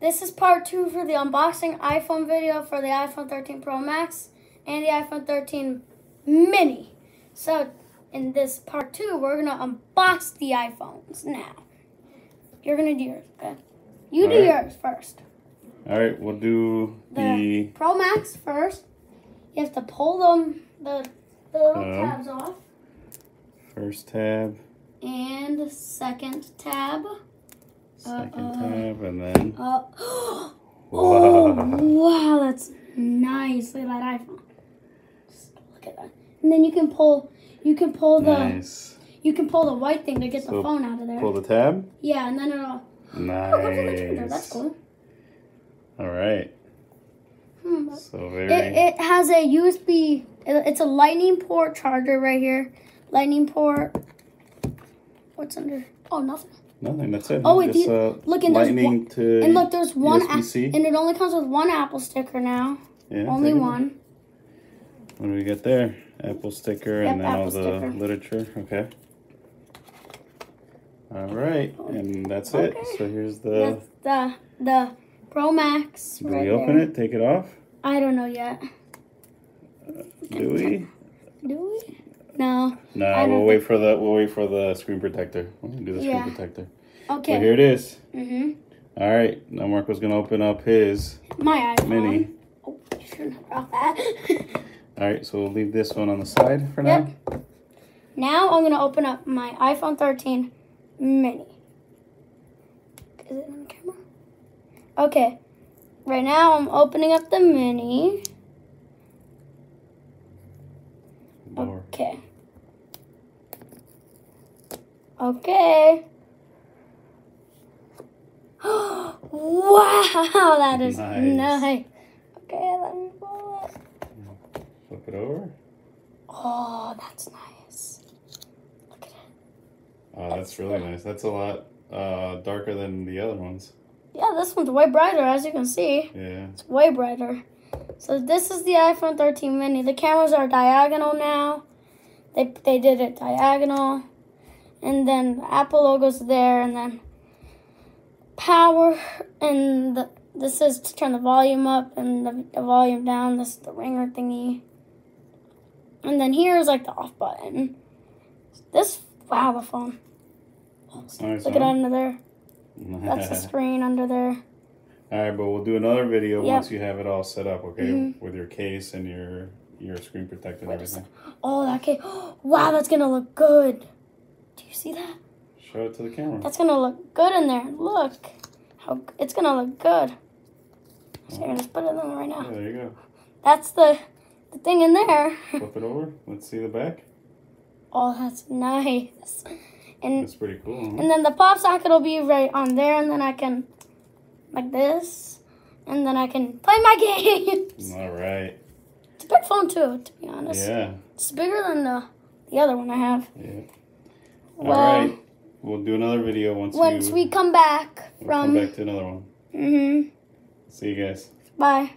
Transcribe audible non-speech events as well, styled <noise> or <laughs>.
this is part two for the unboxing iPhone video for the iPhone 13 Pro Max and the iPhone 13 Mini. So in this part two, we're gonna unbox the iPhones now. You're gonna do yours, okay? You do Alright. yours first. All right, we'll do The the Pro Max first. You have to pull them the, the little Um. tabs off. first tab, And second tab. 2nd Uh-uh. tab, and then Uh, <gasps> oh, wow. that's nice. Look at that iPhone. Just look at that. And then you can pull, you can pull the, nice. you can pull the white thing to get the phone out of there. Pull the tab. yeah, and then it'll. Oh, the charger. That's Nice. cool. All right. Hmm. So very. It, it has a USB. it- It's a Lightning port charger right here. Lightning port. What's under? Oh, nothing. Nothing. That's it. Oh, wait, Just, uh, look, and there's lightning to. And look, there's one, and it only comes with one Apple sticker now. yeah, Only take a look. one. What do we get there? Apple sticker Yep, and then all Apple the sticker. literature. Okay. All right, and that's it. So here's the. That's the the Pro Max. Do right we open there. it? Take it off? I don't know yet. Do we? Do we? No. No, we'll wait for the we'll wait for the screen protector. We'll do the screen protector. Okay. But here it is. Mhm. All right, now Marco's gonna open up his My iPhone. mini. Oh, you shouldn't have brought that. <laughs> All right, so we'll leave this one on the side for now. Yep. now I'm gonna open up my iPhone 13 mini. Is it on camera? Okay. Right now I'm opening up the mini. Lower. Okay. Okay. <gasps> wow, that is Nice. nice. Okay, let me pull it. Flip it over. Oh, that's nice. Look at it. Oh, that's really nice. That's a lot uh, darker than the other ones. Yeah, this one's way brighter, as you can see. Yeah. It's way brighter. So this is the iPhone 13 mini. The cameras are diagonal now. They they did it diagonal. And then the Apple logo's there and then power and the, this is to turn the volume up and the, the volume down. This is the ringer thingy. And then here is like the off button. This wow the phone. Nice. Look at it under there. That's the <laughs> screen under there. all right, but we'll do another video Yep. once you have it all set up, okay? Mhm. With your case and your your screen protector and everything. Oh, that cake. <gasps> Wow, that's gonna look good. You see that? Show it to the camera. That's gonna look good in there. Look, how it's gonna look good. So here, let's put it in there right Yeah, now. there you go. That's the the thing in there. Flip it over. Let's see the back. Oh, that's nice. And That's pretty cool. Huh? and then the pop socket will be right on there, and then I can like this, and then I can play my <laughs> games. All right. It's a big phone too, to be honest. Yeah. It's bigger than the the other one I have. Yeah. Well, All right. We'll do another video once, once you we come back we'll come back to another one. Mhm. See you guys. Bye.